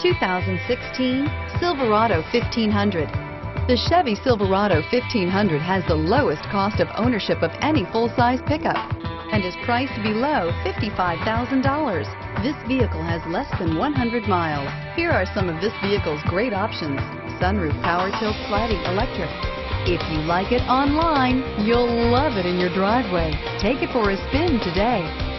2016 Silverado 1500. The Chevy Silverado 1500 has the lowest cost of ownership of any full-size pickup and is priced below $55,000. This vehicle has less than 100 miles. Here are some of this vehicle's great options. Sunroof power tilt sliding electric. If you like it online, you'll love it in your driveway. Take it for a spin today.